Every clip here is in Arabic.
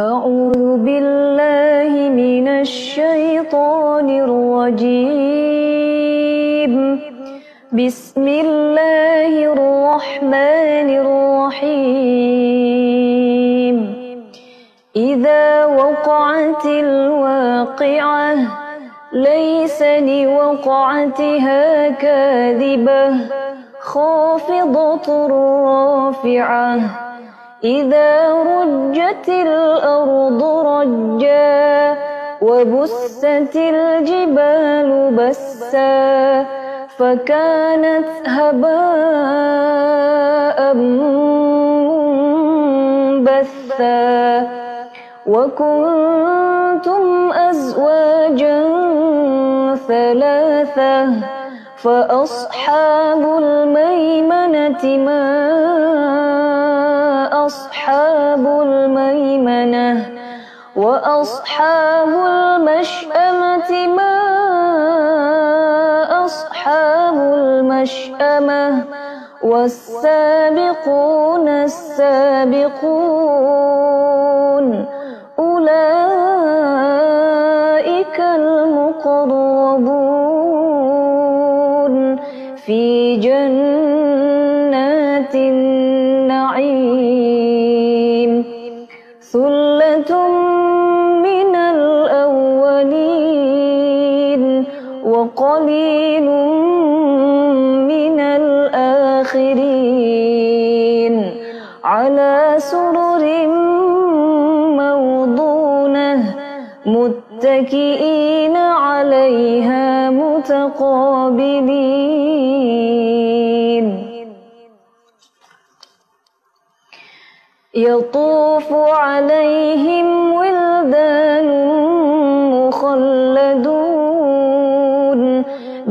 أعوذ بالله من الشيطان الرجيم. بسم الله الرحمن الرحيم. إذا وقعت الواقعة ليس لوقعتها كاذبة خافضة رافعة. إذا رجت الأرض رجا وبست الجبال بسا فكانت هباء منبثا وكنتم أزواجا ثلاثة فأصحاب الميمنة ما أصحاب الميمنة وأصحاب المشأمة ما أصحاب المشأمة والسابقون السابقون أولئك المقربون في جنات النعيم وقليل من الآخرين. على سرر موضونة متكئين عليها متقابلين. يطوف عليهم ولدان مخلدون.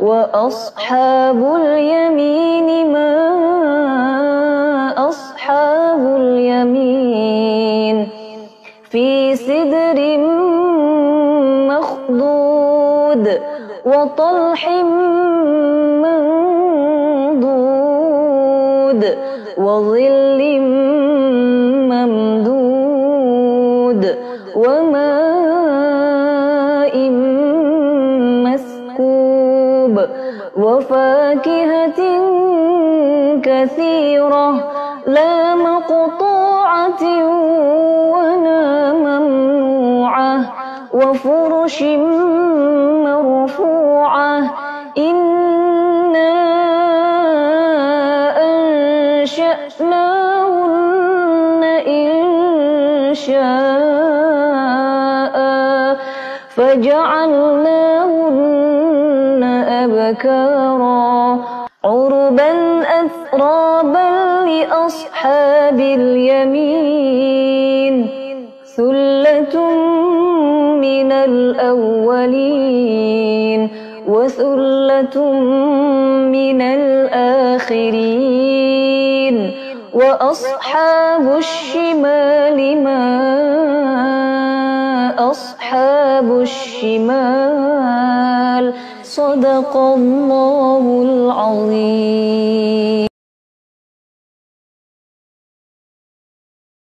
وأصحاب اليمين ما أصحاب اليمين في سدر مخضود وطلح منضود وظل ممدود وماء وفاكهة كثيرة لا مقطوعة ولا ممنوعة وفرش مرفوعة إنا أنشأناهن إن شاء فجعلناهن أبكارا عربا أثرابا لأصحاب اليمين. ثلة من الأولين. وثلة من الآخرين. وأصحاب الشمال ما أصحاب الشمال. صدق الله العظيم.